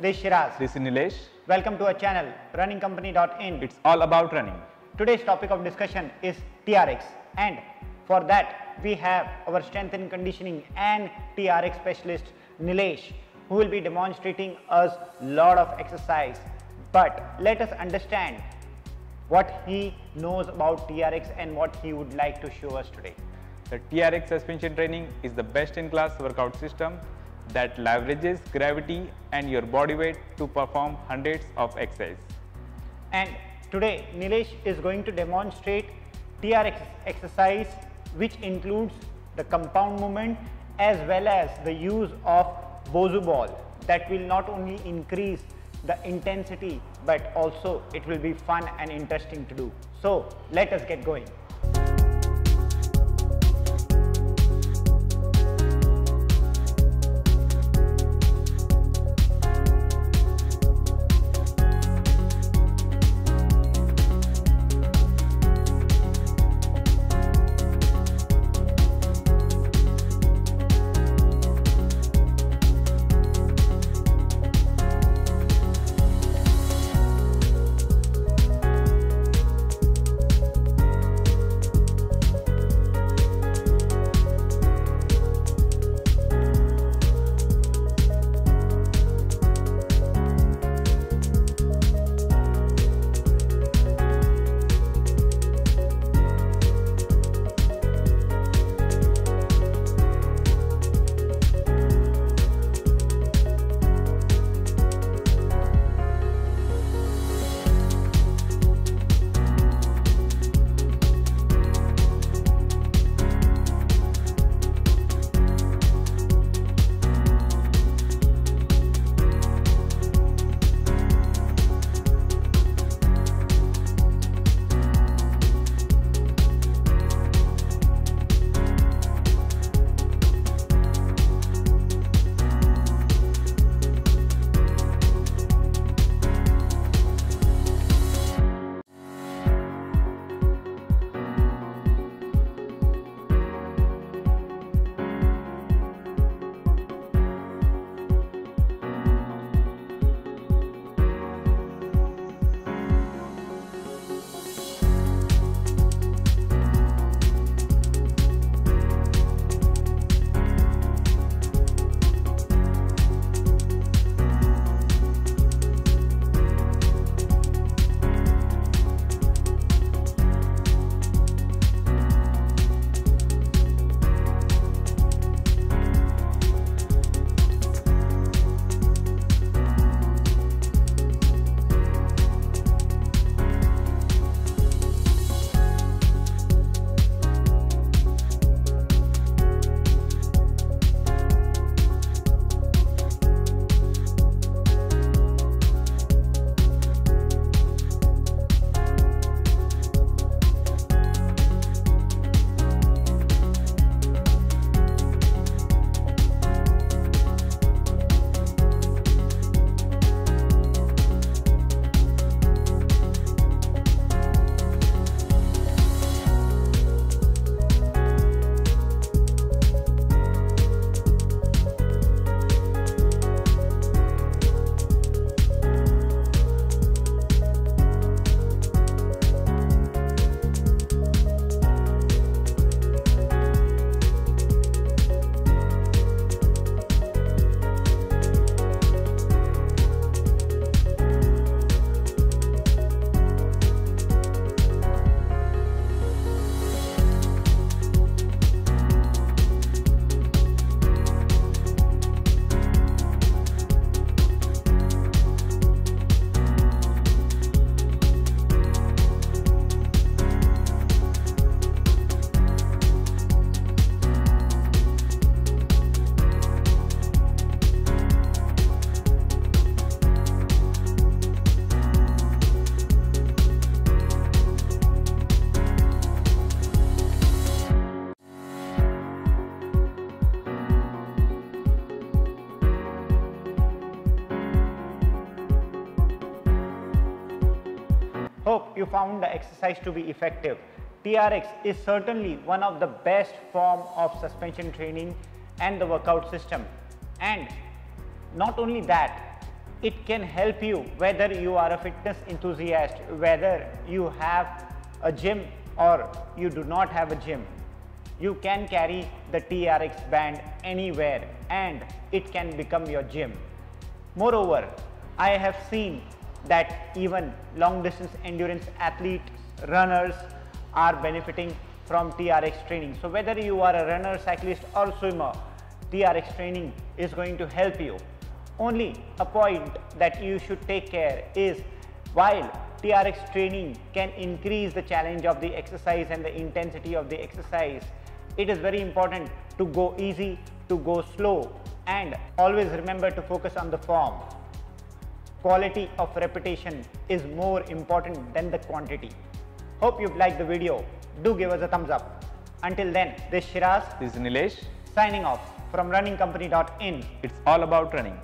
This is Shiraz. This is Nilesh. Welcome to our channel, runningcompany.in. It's all about running. Today's topic of discussion is TRX and for that we have our strength and conditioning and TRX specialist Nilesh who will be demonstrating us a lot of exercise. But let us understand what he knows about TRX and what he would like to show us today. The TRX suspension training is the best in class workout system that leverages gravity and your body weight to perform hundreds of exercises. And today Nilesh is going to demonstrate TRX exercise which includes the compound movement as well as the use of Bosu ball that will not only increase the intensity but also it will be fun and interesting to do. So let us get going. You found the exercise to be effective. TRX is certainly one of the best form of suspension training and the workout system. And not only that, it can help you whether you are a fitness enthusiast, whether you have a gym or you do not have a gym. You can carry the TRX band anywhere and it can become your gym. Moreover, I have seen that even long distance endurance athletes, runners are benefiting from TRX training. So whether you are a runner, cyclist or swimmer, TRX training is going to help you. Only a point that you should take care is while TRX training can increase the challenge of the exercise and the intensity of the exercise, it is very important to go easy, to go slow and always remember to focus on the form. Quality of repetition is more important than the quantity. Hope you've liked the video. Do give us a thumbs up. Until then, this is Shiraz This is Nilesh. signing off from runningcompany.in. It's all about running.